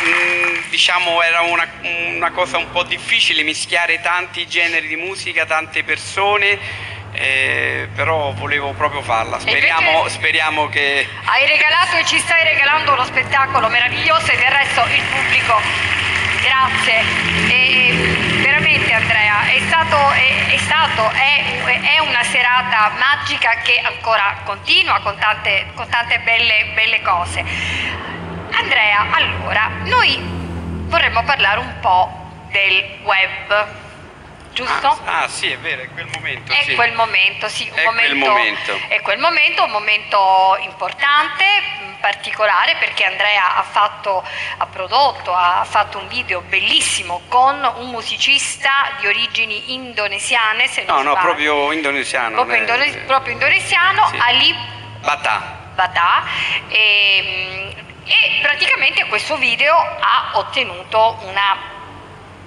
mh, diciamo era una, una cosa un po' difficile mischiare tanti generi di musica, tante persone. Eh, però volevo proprio farla, speriamo, speriamo che... Hai regalato e ci stai regalando uno spettacolo meraviglioso e del resto il pubblico. Grazie. E veramente Andrea, è stato, è, è stato, è, è una serata magica che ancora continua con tante, con tante belle, belle cose. Andrea, allora, noi vorremmo parlare un po' del web, giusto? Ah, ah, sì, è vero, è quel momento. È sì. quel momento, sì, un È quel momento. È quel momento, un momento importante, particolare perché Andrea ha fatto, ha prodotto, ha fatto un video bellissimo con un musicista di origini indonesiane, se No, non no, sbaglio. proprio indonesiano. Proprio, eh, indone- proprio indonesiano, sì. Ali Bata. Bata e, praticamente questo video ha ottenuto una,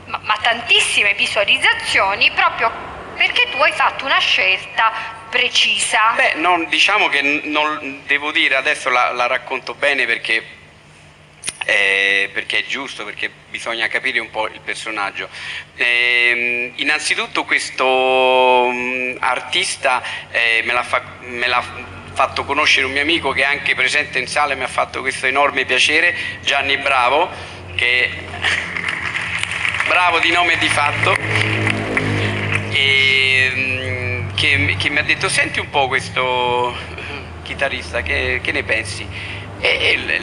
ma, ma tantissime visualizzazioni proprio perché tu hai fatto una scelta precisa. Beh, non- diciamo che non devo dire, adesso la, la racconto bene perché, eh, perché è giusto, perché bisogna capire un po' il personaggio. Ehm, innanzitutto questo mm, artista eh, me l'ha fatto conoscere un mio amico che è anche presente in sala e mi ha fatto questo enorme piacere, Gianni Bravo, che bravo di nome e di fatto e, mm, che, che mi ha detto senti un po' questo chitarrista che, che ne pensi?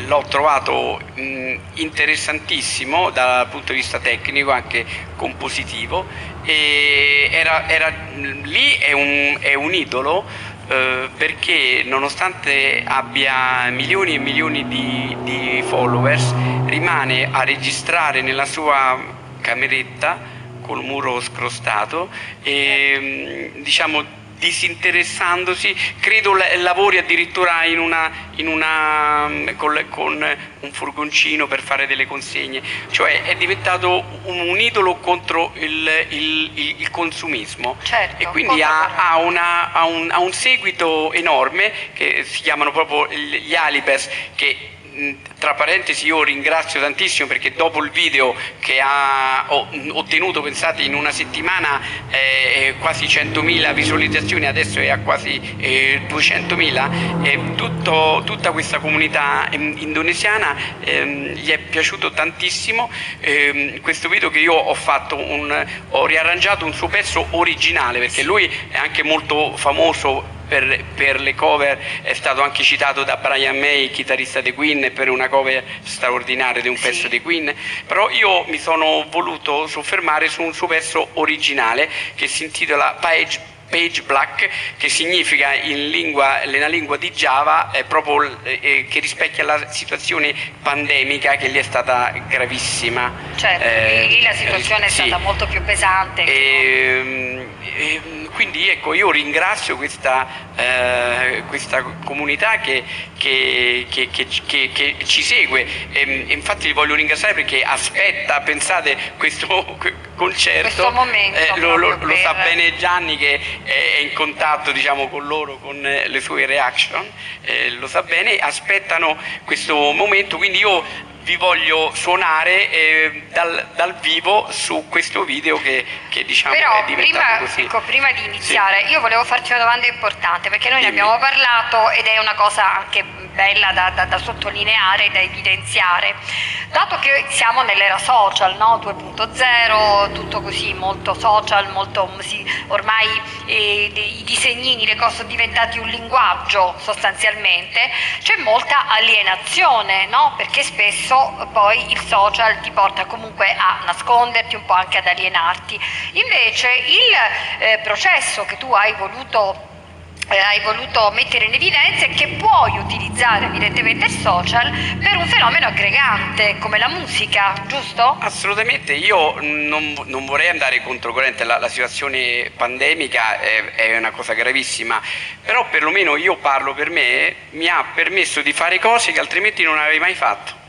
L'ho trovato mm, interessantissimo dal punto di vista tecnico anche compositivo era, era- lì è un, è un idolo eh, perché nonostante abbia milioni e milioni di, di followers rimane a registrare nella sua cameretta col muro scrostato e mh, diciamo disinteressandosi, credo la- lavori addirittura in una, in una, mh, col- con un furgoncino per fare delle consegne, cioè è diventato un, un idolo contro il, il- il- il consumismo. Certo, e quindi ha, ha una- ha un, ha un seguito enorme che si chiamano proprio gli Alipes che tra parentesi io ringrazio tantissimo perché dopo il video che ha ottenuto pensate in una settimana eh, quasi 100.000 visualizzazioni adesso è a quasi eh, 200.000 e tutto- tutta questa comunità ehm, indonesiana ehm, gli è piaciuto tantissimo. Ehm, questo video che io ho fatto un, ho riarrangiato un suo pezzo originale perché lui è anche molto famoso per, per le cover è stato anche citato da Brian May, chitarrista dei Queen, per una cover straordinaria di un Sì. pezzo dei Queen, però io mi sono voluto soffermare su un suo pezzo originale che si intitola Page, Page Black, che significa in lingua, nella lingua di Java eh, proprio eh, che rispecchia la situazione pandemica che lì è stata gravissima. Certo, Eh, lì la situazione è sì. stata molto più pesante. E, e, quindi ecco, io ringrazio questa, eh, questa comunità che, che- che- che- ci segue e, e infatti li voglio ringraziare perché aspetta, pensate, questo concerto. Questo momento eh, lo, lo- lo sa bene Gianni che è in contatto diciamo, con loro, con eh, le sue reaction, eh, lo sa bene, aspettano questo momento, quindi io vi voglio suonare eh, dal, dal vivo su questo video che, che diciamo Però è diventato prima, così. ecco, prima di iniziare io volevo farti una domanda importante perché noi ne Dimmi. abbiamo parlato ed è una cosa anche bella da, da- da sottolineare, da evidenziare. Dato che siamo nell'era social, no? 2.0, tutto così molto social, molto sì, ormai eh, i disegnini, le cose sono diventati un linguaggio sostanzialmente, c'è molta alienazione, no? Perché spesso poi il social ti porta comunque a nasconderti, un po' anche ad alienarti. Invece il eh, processo che tu hai voluto eh, hai voluto mettere in evidenza è che puoi utilizzare evidentemente il social per un fenomeno aggregante come la musica, giusto? Assolutamente, io non, non vorrei andare controcorrente, la, la situazione pandemica è, è una cosa gravissima, però perlomeno io parlo per me, mi ha permesso di fare cose che altrimenti non avrei mai fatto.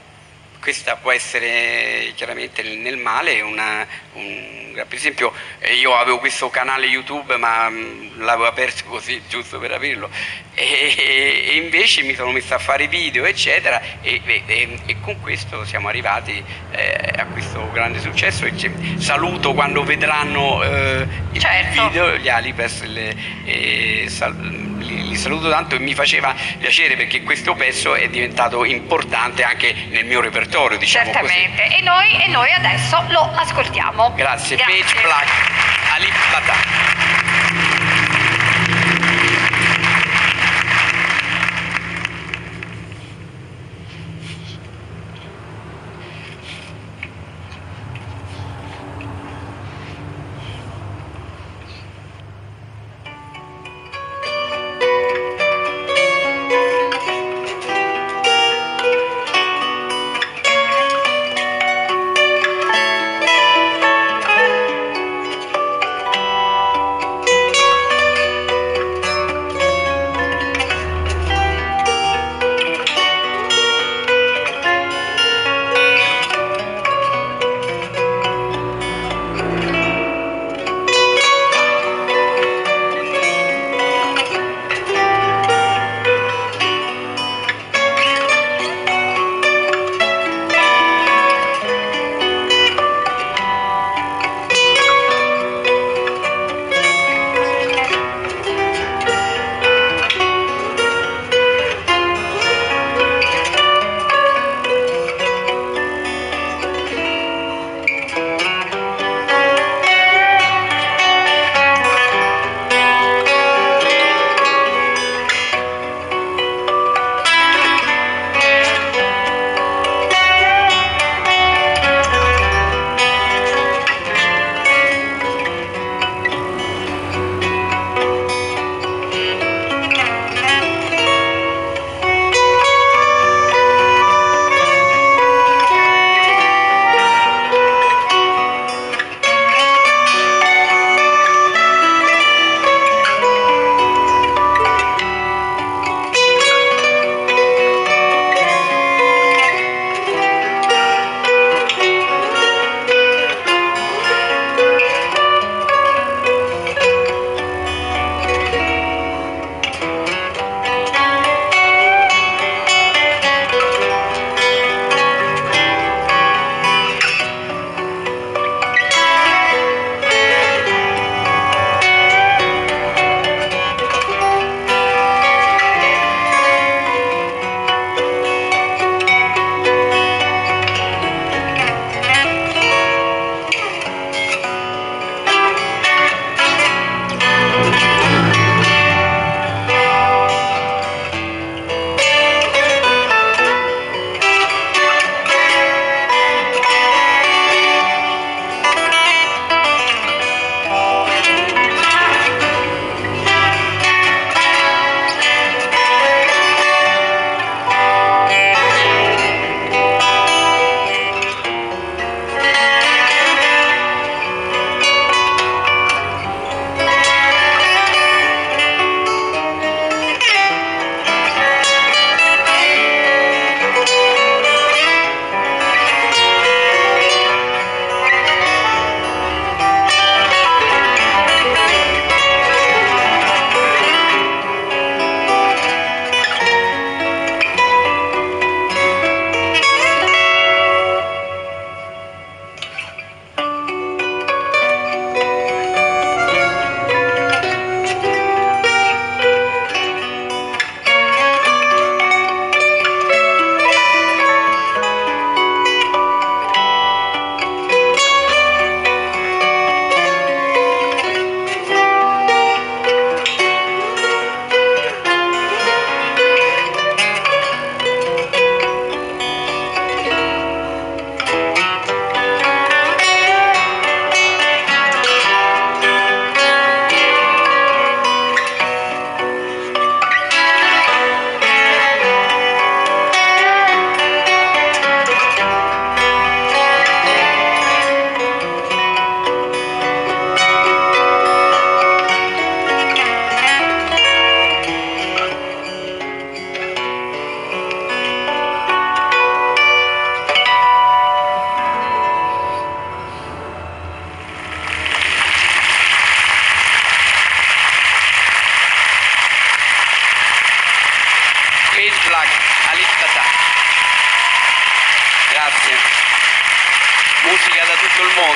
questa può essere chiaramente nel male una, un, per esempio eh, io avevo questo canale YouTube ma mm, l'avevo aperto così giusto per averlo e, e, invece mi sono messo a fare video eccetera e, e, e con questo siamo arrivati eh, a questo grande successo e saluto quando vedranno eh, certo. il video gli Alipes le, sal, li, li, saluto tanto e mi faceva piacere perché questo pezzo è diventato importante anche nel mio repertorio diciamo certamente. E, noi, e noi adesso lo ascoltiamo grazie, grazie. Page Black Alip Bata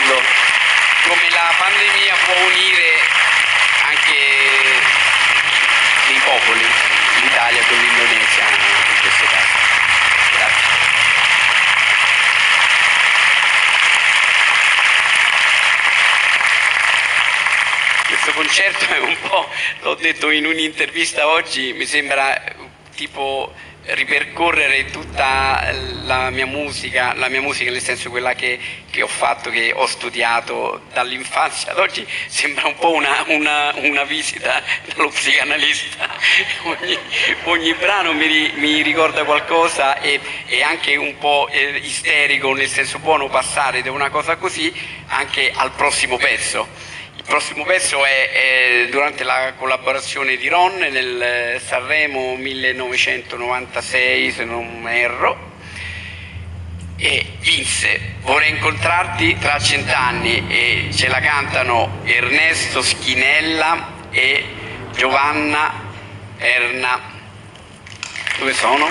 mondo. Come la pandemia può unire anche i popoli, l'Italia con l'Indonesia in questo caso. Grazie. Questo concerto è un po', l'ho detto in un'intervista oggi, mi sembra tipo ripercorrere tutta la mia musica, la mia musica nel senso quella che, che ho fatto, che ho studiato dall'infanzia ad oggi, sembra un po' una, una, una visita dallo psicanalista. Ogni, ogni brano mi, mi, ricorda qualcosa e, e anche un po' eh, isterico, nel senso buono passare da una cosa così anche al prossimo pezzo. Il prossimo pezzo è, è, durante la collaborazione di Ron nel Sanremo 1996, se non erro, e vinse Vorrei incontrarti tra cent'anni e ce la cantano Ernesto Schinella e Giovanna Erna. Dove sono?